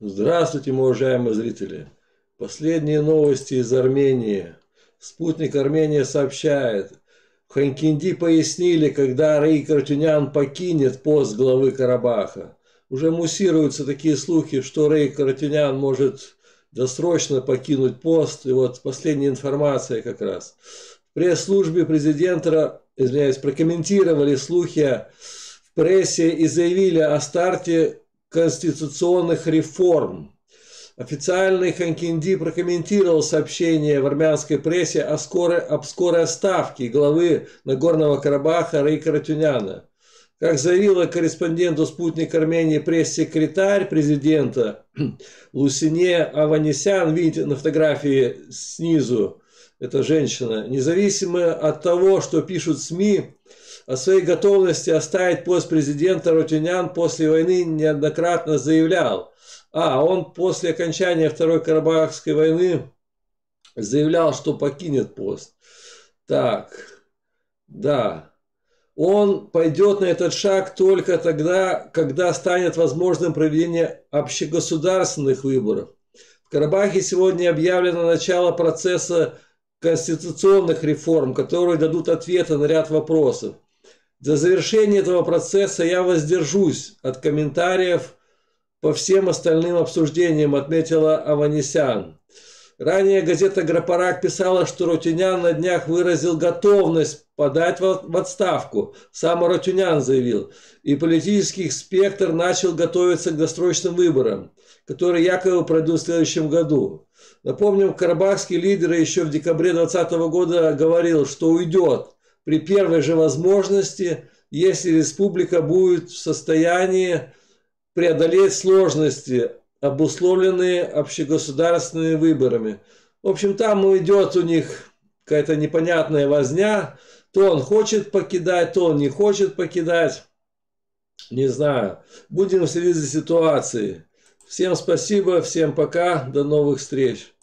Здравствуйте, мы уважаемые зрители! Последние новости из Армении. Спутник Армения сообщает, в Ханкинди пояснили, когда Раи Картюнян покинет пост главы Карабаха. Уже муссируются такие слухи, что Рей Каратюнян может досрочно покинуть пост. И вот последняя информация как раз. В пресс-службе президента, извиняюсь, прокомментировали слухи в прессе и заявили о старте конституционных реформ. Официальный Ханкинди прокомментировал сообщение в армянской прессе о скорой, об скорой отставке главы Нагорного Карабаха Рейка Ратюняна. Как заявила корреспонденту «Спутник Армении» пресс-секретарь президента Лусине Аванесян, видите на фотографии снизу, эта женщина, независимо от того, что пишут СМИ, о своей готовности оставить пост президента Рутюнян после войны неоднократно заявлял. А, он после окончания Второй Карабахской войны заявлял, что покинет пост. Так, да. Он пойдет на этот шаг только тогда, когда станет возможным проведение общегосударственных выборов. В Карабахе сегодня объявлено начало процесса конституционных реформ, которые дадут ответы на ряд вопросов. До завершения этого процесса я воздержусь от комментариев по всем остальным обсуждениям, отметила Аванесян. Ранее газета «Грапарак» писала, что Ротюнян на днях выразил готовность подать в отставку. Сам Ротюнян заявил. И политический спектр начал готовиться к досрочным выборам, которые якобы пройдут в следующем году. Напомним, карабахский лидер еще в декабре 2020 года говорил, что уйдет при первой же возможности, если республика будет в состоянии преодолеть сложности, обусловленные общегосударственными выборами. В общем, там идет у них какая-то непонятная возня. То он хочет покидать, то он не хочет покидать. Не знаю. Будем следить за ситуацией. Всем спасибо, всем пока, до новых встреч.